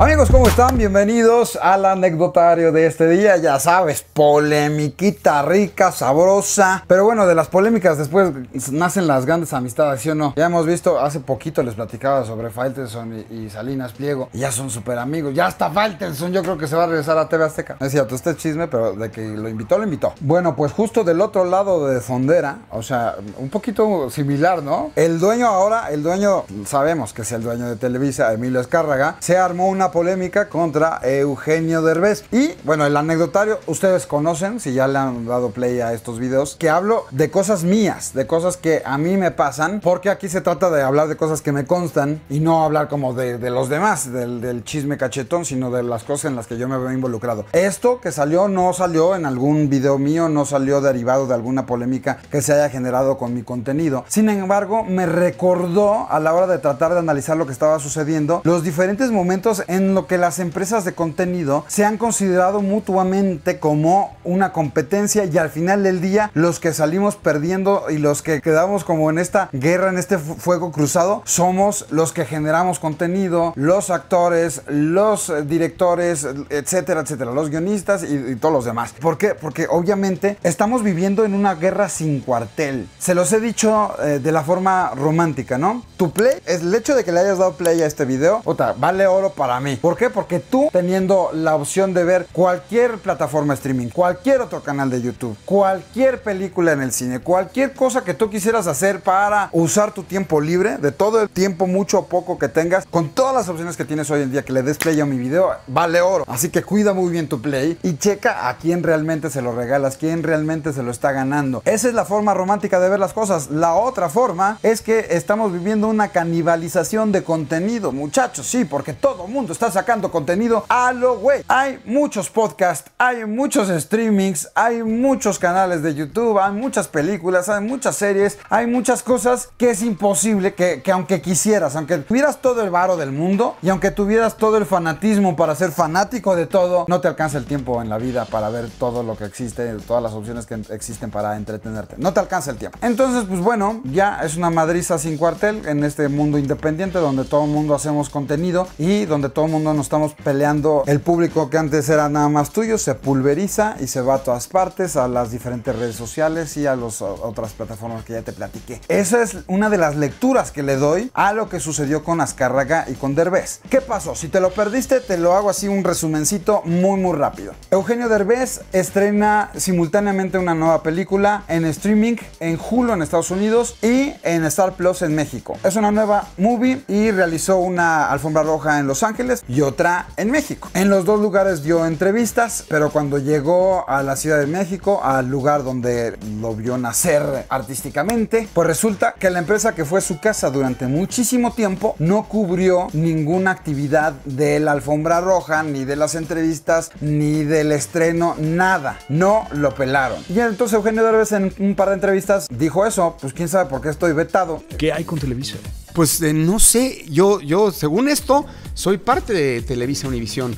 Amigos, ¿cómo están? Bienvenidos al anecdotario de este día. Ya sabes, polemiquita rica, sabrosa. Pero bueno, de las polémicas después nacen las grandes amistades, ¿sí o no? Ya hemos visto, hace poquito les platicaba sobre Faitelson y, Salinas Pliego. Y ya son súper amigos. Ya hasta Faitelson yo creo que se va a regresar a TV Azteca. Es cierto, este chisme, pero de que lo invitó, lo invitó. Bueno, pues justo del otro lado de Fondera, o sea, un poquito similar, ¿no? El dueño ahora, el dueño, sabemos que es el dueño de Televisa, Emilio Escárraga, se armó una polémica contra Eugenio Derbez. Y bueno, el anecdotario, ustedes conocen, si ya le han dado play a estos videos, que hablo de cosas mías, de cosas que a mí me pasan, porque aquí se trata de hablar de cosas que me constan y no hablar como de, los demás, del, del chisme cachetón, sino de las cosas en las que yo me veo involucrado. Esto que salió no salió en algún video mío, no salió derivado de alguna polémica que se haya generado con mi contenido. Sin embargo, me recordó a la hora de tratar de analizar lo que estaba sucediendo, los diferentes momentos en lo que las empresas de contenido se han considerado mutuamente como una competencia y al final del día los que salimos perdiendo y los que quedamos como en esta guerra, en este fuego cruzado, somos los que generamos contenido, los actores, los directores, etcétera, etcétera, los guionistas y, todos los demás. ¿Por qué? Porque obviamente estamos viviendo en una guerra sin cuartel. Se los he dicho eh, de la forma romántica, ¿no? Tu play, el hecho de que le hayas dado play a este video, vale oro para mí. ¿Por qué? Porque tú, teniendo la opción de ver cualquier plataforma streaming, cualquier otro canal de YouTube, cualquier película en el cine, cualquier cosa que tú quisieras hacer para usar tu tiempo libre, de todo el tiempo, mucho o poco que tengas, con todas las opciones que tienes hoy en día, que le des play a mi video, vale oro. Así que cuida muy bien tu play y checa a quién realmente se lo regalas, quién realmente se lo está ganando. Esa es la forma romántica de ver las cosas. La otra forma es que estamos viviendo una canibalización de contenido, muchachos, sí, porque todo mundo está sacando contenido a lo güey. Hay muchos podcasts, hay muchos streamings, hay muchos canales de YouTube, hay muchas películas, hay muchas series, hay muchas cosas que es imposible que, que aunque quisieras, aunque tuvieras todo el varo del mundo y aunque tuvieras todo el fanatismo para ser fanático de todo, no te alcanza el tiempo en la vida para ver todo lo que existe, todas las opciones que existen para entretenerte. No te alcanza el tiempo. Entonces, pues bueno, ya es una madriza sin cuartel en este mundo independiente donde todo el mundo hacemos contenido y donde todo el mundo nos estamos peleando. El público que antes era nada más tuyo se pulveriza y se va a todas partes, a las diferentes redes sociales y a las otras plataformas que ya te platiqué. Esa es una de las lecturas que le doy a lo que sucedió con Azcárraga y con Derbez. ¿Qué pasó? Si te lo perdiste, te lo hago así un resumencito muy muy rápido. Eugenio Derbez estrena simultáneamente una nueva película en streaming en Hulu en Estados Unidos y en Star Plus en México. Es una nueva movie y realizó una alfombra roja en Los Ángeles y otra en México. En los dos lugares dio entrevistas, pero cuando llegó a la Ciudad de México, al lugar donde lo vio nacer artísticamente, pues resulta que la empresa que fue su casa durante muchísimo tiempo no cubrió ninguna actividad de la alfombra roja, ni de las entrevistas, ni del estreno, nada. No lo pelaron. Y entonces Eugenio Derbez en un par de entrevistas dijo eso, pues quién sabe por qué estoy vetado. ¿Qué hay con Televisa? Pues eh, no sé, yo, yo, según esto, soy parte de Televisa Univisión.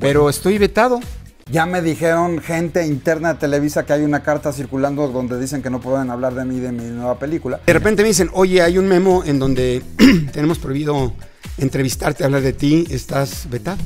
Pero estoy vetado. Ya me dijeron gente interna de Televisa que hay una carta circulando donde dicen que no pueden hablar de mí, de mi nueva película. De repente me dicen, oye, hay un memo en donde tenemos prohibido entrevistarte, hablar de ti, estás vetado.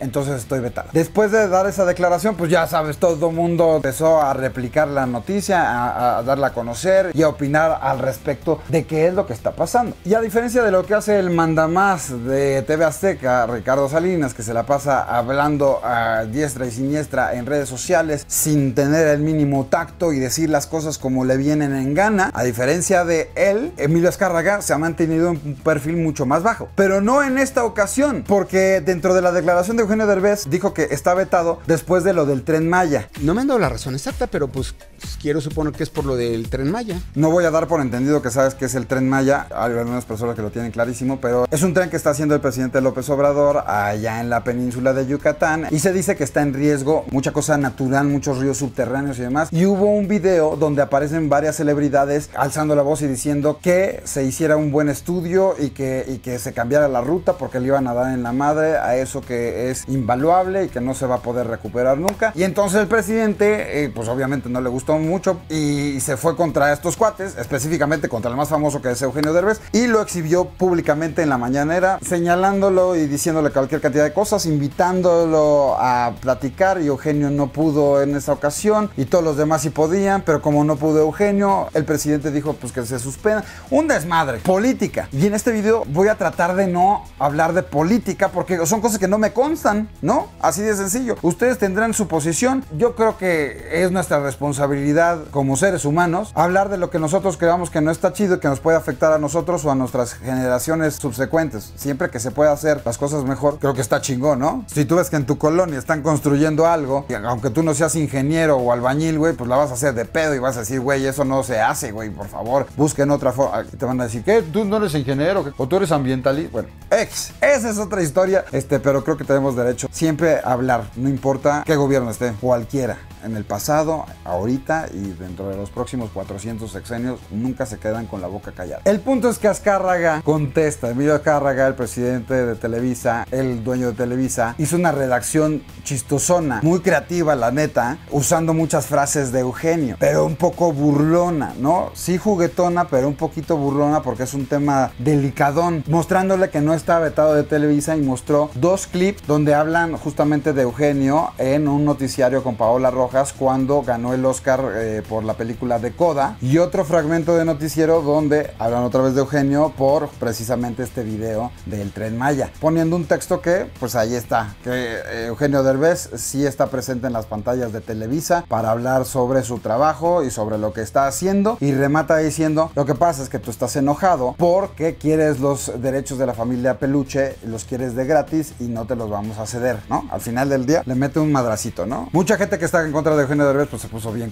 Entonces estoy vetado. Después de dar esa declaración, pues ya sabes, todo el mundo empezó a replicar la noticia, a, darla a conocer y a opinar al respecto de qué es lo que está pasando. Y a diferencia de lo que hace el mandamás de TV Azteca, Ricardo Salinas, que se la pasa hablando a diestra y siniestra en redes sociales sin tener el mínimo tacto y decir las cosas como le vienen en gana, a diferencia de él, Emilio Escárraga se ha mantenido en un perfil mucho más bajo. Pero no en esta ocasión, porque dentro de la declaración de Eugenio Derbez dijo que está vetado después de lo del tren Maya. No me han dado la razón exacta, pero pues quiero suponer que es por lo del tren Maya. No voy a dar por entendido que sabes que es el tren Maya. Hay algunas personas que lo tienen clarísimo, pero es un tren que está haciendo el presidente López Obrador allá en la península de Yucatán y se dice que está en riesgo mucha cosa natural, muchos ríos subterráneos y demás. Y hubo un video donde aparecen varias celebridades alzando la voz y diciendo que se hiciera un buen estudio y que, y que se cambiara la ruta porque le iban a dar en la madre a eso que es invaluable y que no se va a poder recuperar nunca. Y entonces el presidente, eh, pues obviamente no le gustó mucho y se fue contra estos cuates, específicamente contra el más famoso que es Eugenio Derbez, y lo exhibió públicamente en la mañanera, señalándolo y diciéndole cualquier cantidad de cosas, invitándolo a platicar y Eugenio no pudo en esa ocasión y todos los demás sí podían, pero como no pudo Eugenio, el presidente dijo pues que se suspenda. Un desmadre, política. Y en este video voy a tratar de no hablar de política porque son cosas que no me constan, ¿no? Así de sencillo. Ustedes tendrán su posición. Yo creo que es nuestra responsabilidad como seres humanos hablar de lo que nosotros creamos que no está chido y que nos puede afectar a nosotros o a nuestras generaciones subsecuentes. Siempre que se pueda hacer las cosas mejor, creo que está chingón, ¿no? Si tú ves que en tu colonia están construyendo algo, y aunque tú no seas ingeniero o albañil, güey, pues la vas a hacer de pedo y vas a decir, güey, eso no se hace, güey, por favor, busquen otra forma. Y te van a decir, ¿qué? ¿Tú no eres ingeniero? ¿O tú eres ambientalista? Bueno, ex. Esa es otra historia, este, pero creo que tenemos derecho siempre a hablar, no importa qué gobierno esté, cualquiera en el pasado, ahorita y dentro de los próximos 400 sexenios nunca se quedan con la boca callada. El punto es que Azcárraga contesta, Emilio Azcárraga, el presidente de Televisa, el dueño de Televisa, hizo una redacción chistosona, muy creativa la neta, usando muchas frases de Eugenio, pero un poco burlona, ¿no? Sí juguetona, pero un poquito burlona porque es un tema delicadón, mostrándole que no está vetado de Televisa y mostró dos clips donde hablan justamente de Eugenio en un noticiario con Paola Rojas cuando ganó el Oscar eh, por la película de Coda y otro fragmento de noticiero donde hablan otra vez de Eugenio por precisamente este video del Tren Maya, poniendo un texto que pues ahí está, que eh, Eugenio Derbez sí está presente en las pantallas de Televisa para hablar sobre su trabajo y sobre lo que está haciendo y remata diciendo lo que pasa es que tú estás enojado porque quieres los derechos de la familia Peluche, los quieres de gratis y no te los vamos a ceder, ¿no? Al final del día le mete un madracito, ¿no? Mucha gente que está en contra de Eugenio Derbez, pues se puso bien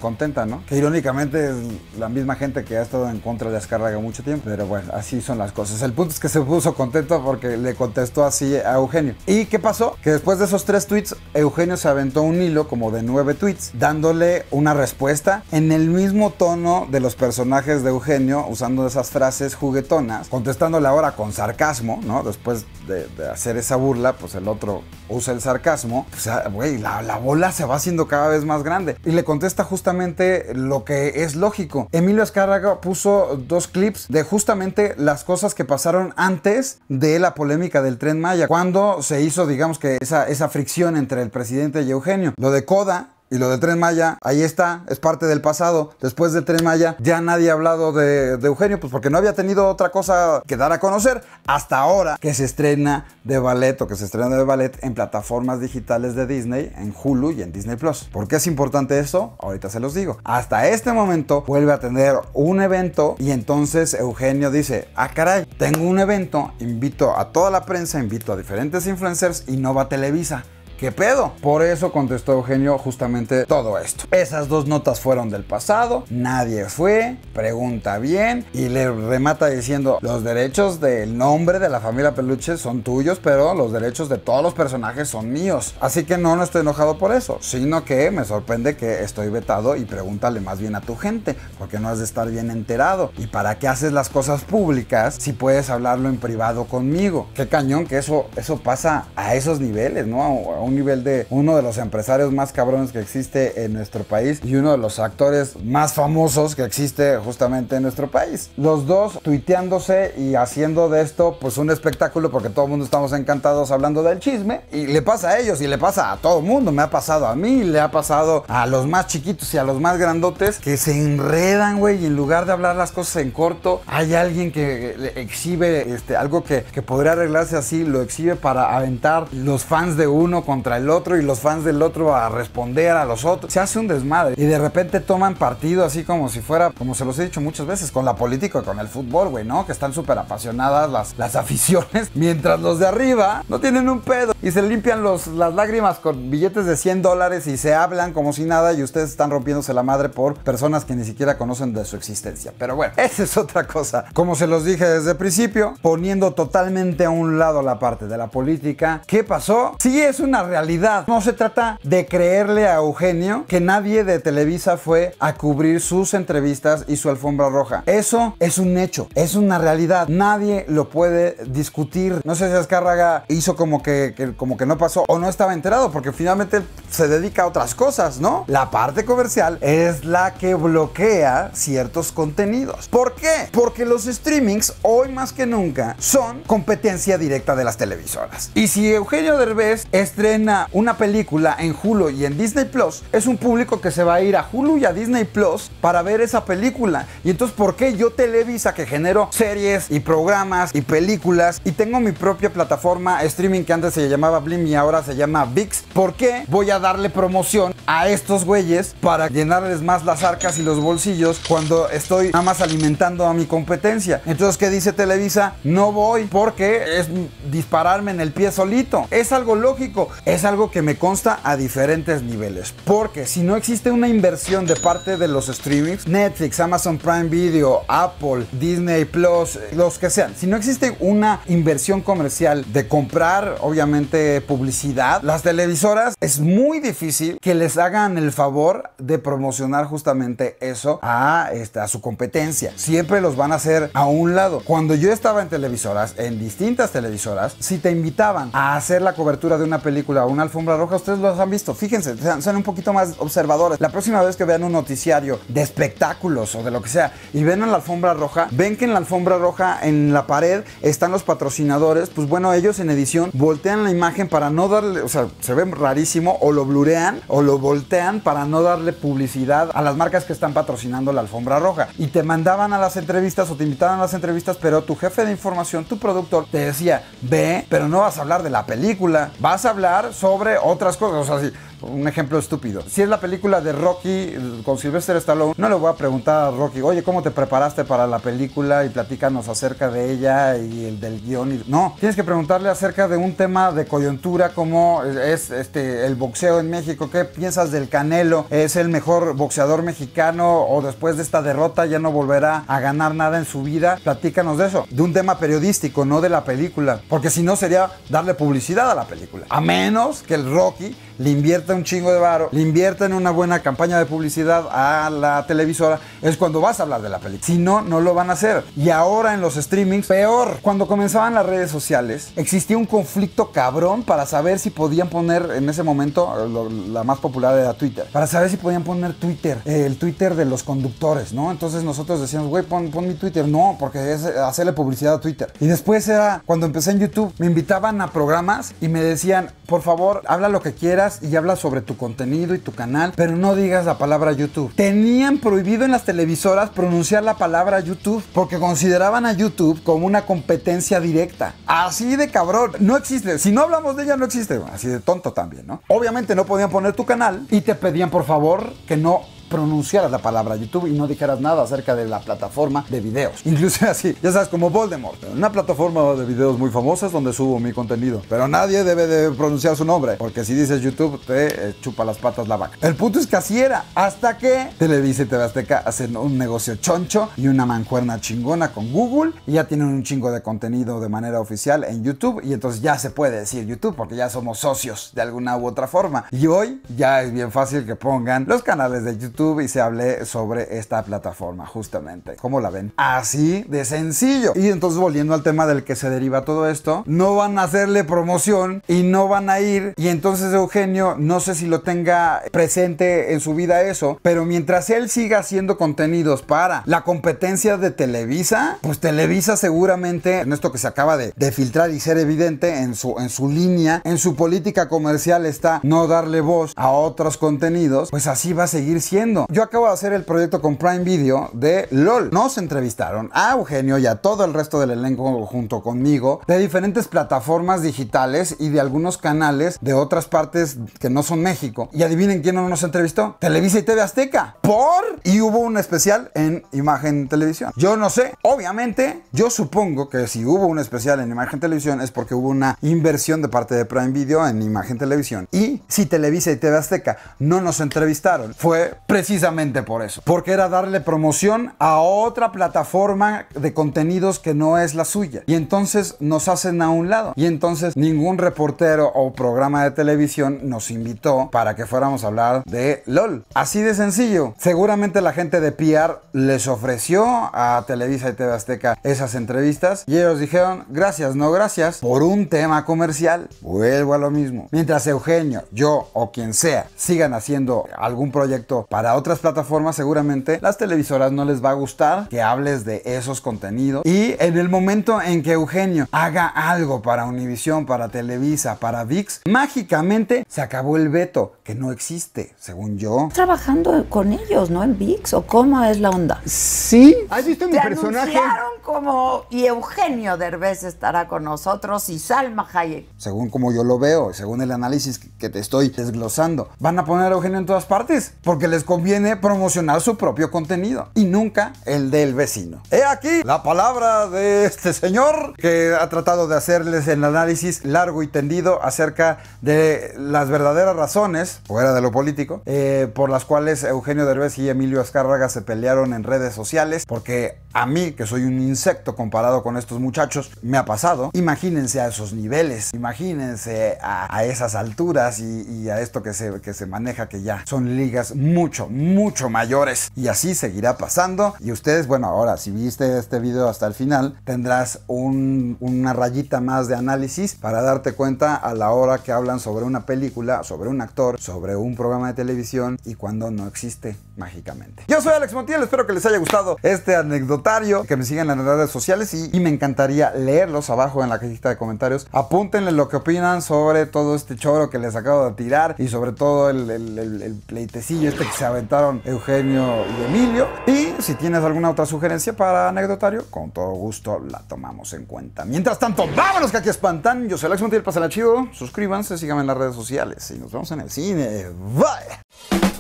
Que irónicamente es la misma gente que ha estado en contra de Azcárraga mucho tiempo, pero bueno, así son las cosas. El punto es que se puso contento porque le contestó así a Eugenio. ¿Y qué pasó? Que después de esos tres tweets, Eugenio se aventó un hilo como de nueve tweets, dándole una respuesta en el mismo tono de los personajes de Eugenio, usando esas frases juguetonas, contestándole ahora con sarcasmo, ¿no? Después de, de hacer esa burla, pues el otro usa el sarcasmo. O sea, güey, la, la bola se va haciendo cada vez más grande. Y le contesta justamente lo que es lógico. Emilio Azcárraga puso dos clips de justamente las cosas que pasaron antes de la polémica del tren Maya, cuando se hizo, digamos que esa, esa fricción entre el presidente y Eugenio. Lo de Coda y lo del Tren Maya, ahí está, es parte del pasado. Después del Tren Maya, ya nadie ha hablado de, Eugenio, pues porque no había tenido otra cosa que dar a conocer hasta ahora que se estrena de ballet o que se estrena de ballet en plataformas digitales de Disney, en Hulu y en Disney Plus. ¿Por qué es importante eso? Ahorita se los digo. Hasta este momento vuelve a tener un evento y entonces Eugenio dice, ah caray, tengo un evento, invito a toda la prensa, invito a diferentes influencers y no va a Televisa. ¿Qué pedo? Por eso contestó Eugenio justamente todo esto. Esas dos notas fueron del pasado, nadie fue, pregunta bien y le remata diciendo los derechos del nombre de la familia Peluche son tuyos, pero los derechos de todos los personajes son míos. Así que no, estoy enojado por eso, sino que me sorprende que estoy vetado y pregúntale más bien a tu gente, porque no has de estar bien enterado. ¿Y para qué haces las cosas públicas si puedes hablarlo en privado conmigo? Qué cañón que eso, eso pasa a esos niveles, ¿no? Nivel de uno de los empresarios más cabrones que existe en nuestro país y uno de los actores más famosos que existe justamente en nuestro país. Los dos tuiteándose y haciendo de esto pues un espectáculo porque todo el mundo estamos encantados hablando del chisme y le pasa a ellos y le pasa a todo el mundo. Me ha pasado a mí, le ha pasado a los más chiquitos y a los más grandotes que se enredan, güey, y en lugar de hablar las cosas en corto, hay alguien que exhibe este, algo que, que podría arreglarse así, lo exhibe para aventar los fans de uno con contra el otro y los fans del otro a responder a los otros. Se hace un desmadre y de repente toman partido así como si fuera, como se los he dicho muchas veces, con la política y con el fútbol, güey, ¿no? Que están súper apasionadas las, las aficiones, mientras los de arriba no tienen un pedo y se limpian los, las lágrimas con billetes de 100 dólares y se hablan como si nada y ustedes están rompiéndose la madre por personas que ni siquiera conocen de su existencia. Pero bueno, esa es otra cosa. Como se los dije desde el principio, poniendo totalmente a un lado la parte de la política, ¿qué pasó? Sí es una realidad. No se trata de creerle a Eugenio que nadie de Televisa fue a cubrir sus entrevistas y su alfombra roja. Eso es un hecho, es una realidad. Nadie lo puede discutir. No sé si Azcárraga hizo como que, que- como que no pasó o no estaba enterado, porque finalmente se dedica a otras cosas, ¿no? La parte comercial es la que bloquea ciertos contenidos. ¿Por qué? Porque los streamings hoy más que nunca son competencia directa de las televisoras. Y si Eugenio Derbez estrena una película en Hulu y en Disney Plus, es un público que se va a ir a Hulu y a Disney Plus para ver esa película. Y entonces, ¿por qué yo Televisa que genero series y programas y películas y tengo mi propia plataforma streaming que antes se llamaba Blim y ahora se llama VIX? ¿Por qué voy a darle promoción a estos güeyes para llenarles más las arcas y los bolsillos cuando estoy nada más alimentando a mi competencia? Entonces, ¿qué dice Televisa? No voy porque es dispararme en el pie solito. Es algo lógico, es algo que me consta a diferentes niveles. Porque si no existe una inversión de parte de los streamings, Netflix, Amazon Prime Video, Apple, Disney Plus, los que sean, si no existe una inversión comercial de comprar, obviamente, publicidad, las televisoras es muy difícil que les hagan el favor de promocionar justamente eso a, este, a su competencia. Siempre los van a hacer a un lado. Cuando yo estaba en televisoras, en distintas televisoras, si te invitaban a hacer la cobertura de una película una alfombra roja, ustedes los han visto. Fíjense, sean, sean un poquito más observadores. La próxima vez que vean un noticiario de espectáculos o de lo que sea y ven en la alfombra roja, ven que en la alfombra roja, en la pared, están los patrocinadores. Pues bueno, ellos en edición voltean la imagen para no darle, o sea, se ve rarísimo, o lo blurean o lo voltean para no darle publicidad a las marcas que están patrocinando la alfombra roja. Y te mandaban a las entrevistas o te invitaban a las entrevistas, pero tu jefe de información, tu productor, te decía, ve, pero no vas a hablar de la película, vas a hablar sobre otras cosas. O sea, si, un ejemplo estúpido. Si es la película de Rocky con Sylvester Stallone, no le voy a preguntar a Rocky, oye, ¿cómo te preparaste para la película? Y platícanos acerca de ella y el del guion. No, tienes que preguntarle acerca de un tema de coyuntura como es este el boxeo en México. ¿Qué piensas del Canelo? ¿Es el mejor boxeador mexicano o después de esta derrota ya no volverá a ganar nada en su vida? Platícanos de eso, de un tema periodístico, no de la película. Porque si no sería darle publicidad a la película. A menos que el Rocky le invierta un chingo de varo, le invierta en una buena campaña de publicidad a la televisora, es cuando vas a hablar de la película. Si no, no lo van a hacer. Y ahora en los streamings, peor. Cuando comenzaban las redes sociales, existía un conflicto cabrón para saber si podían poner, en ese momento, la más popular era Twitter, para saber si podían poner Twitter, el Twitter de los conductores, ¿no? Entonces nosotros decíamos, güey, pon, pon mi Twitter. No, porque es hacerle publicidad a Twitter. Y después era, cuando empecé en YouTube, me invitaban a programas y me decían, por favor, habla lo que quieras y habla sobre tu contenido y tu canal, pero no digas la palabra YouTube. Tenían prohibido en las televisoras pronunciar la palabra YouTube porque consideraban a YouTube como una competencia directa. Así de cabrón. No existe. Si no hablamos de ella, no existe. Así de tonto también, ¿no? Obviamente no podían poner tu canal y te pedían por favor que no pronunciaras la palabra YouTube y no dijeras nada acerca de la plataforma de videos. Incluso así, ya sabes, como Voldemort. Una plataforma de videos muy famosa donde subo mi contenido. Pero nadie debe de pronunciar su nombre, porque si dices YouTube te eh, chupa las patas la vaca. El punto es que así era, hasta que Televisa y TV Azteca hacen un negocio choncho y una mancuerna chingona con Google y ya tienen un chingo de contenido de manera oficial en YouTube y entonces ya se puede decir YouTube porque ya somos socios de alguna u otra forma. Y hoy ya es bien fácil que pongan los canales de YouTube y se hable sobre esta plataforma justamente. ¿Cómo la ven? Así de sencillo. Y entonces volviendo al tema del que se deriva todo esto, no van a hacerle promoción y no van a ir y entonces Eugenio no sé si lo tenga presente en su vida eso, pero mientras él siga haciendo contenidos para la competencia de Televisa, pues Televisa seguramente en esto que se acaba de, de filtrar y ser evidente en su, en su línea, en su política comercial está no darle voz a otros contenidos, pues así va a seguir siendo. Yo acabo de hacer el proyecto con Prime Video de LOL. Nos entrevistaron a Eugenio y a todo el resto del elenco junto conmigo de diferentes plataformas digitales y de algunos canales de otras partes que no son México. Y adivinen quién no nos entrevistó. Televisa y TV Azteca. Por y hubo un especial en Imagen Televisión. Yo no sé. Obviamente, yo supongo que si hubo un especial en Imagen Televisión es porque hubo una inversión de parte de Prime Video en Imagen Televisión. Y si Televisa y TV Azteca no nos entrevistaron, fue precisamente por eso. Porque era darle promoción a otra plataforma de contenidos que no es la suya. Y entonces nos hacen a un lado. Y entonces ningún reportero o programa de televisión nos invitó para que fuéramos a hablar de LOL. Así de sencillo. Seguramente la gente de PR les ofreció a Televisa y TV Azteca esas entrevistas y ellos dijeron, gracias, no gracias, por un tema comercial. Vuelvo a lo mismo. Mientras Eugenio, yo o quien sea sigan haciendo algún proyecto para otras plataformas, seguramente las televisoras no les va a gustar que hables de esos contenidos. Y en el momento en que Eugenio haga algo para Univisión, para Televisa, para VIX, mágicamente se acabó el veto, que no existe, según yo. Trabajando con ellos, ¿no? En VIX, o cómo es la onda. Sí. ¿Has visto mi personaje? anunciaron como y Eugenio Derbez estará con nosotros y Salma Hayek. según como yo lo veo, según el análisis que te estoy desglosando, van a poner a Eugenio en todas partes porque les conviene promocionar su propio contenido y nunca el del vecino. He aquí la palabra de este señor que ha tratado de hacerles el análisis largo y tendido acerca de las verdaderas razones, fuera de lo político, eh, por las cuales Eugenio Derbez y Emilio Azcárraga se pelearon en redes sociales porque a mí, que soy un insecto comparado con estos muchachos, me ha pasado. Imagínense a esos niveles, imagínense a, esas alturas y, y a esto que se, que se maneja que ya son ligas mucho, mucho mayores. Y así seguirá pasando. Y ustedes, bueno, ahora si viste este video hasta el final, tendrás un- una rayita más de análisis para darte cuenta a la hora que hablan sobre una película, sobre un actor, sobre un programa de televisión y cuando no existe mágicamente. Yo soy Alex Montiel, espero que les haya gustado este anecdotario, que me sigan en las redes sociales y, me encantaría leerlos abajo en la cajita de comentarios. Apúntenle lo que opinan sobre todo este choro que les acabo de tirar y sobre todo el, el- pleitecillo este que se aventaron Eugenio y Emilio. Y si tienes alguna otra sugerencia para anecdotario, con todo gusto la tomamos en cuenta. Mientras tanto, vámonos que aquí espantan. Yo soy Alex Montiel, pásenla chido, suscríbanse, síganme en las redes sociales y nos vemos en el cine. Bye.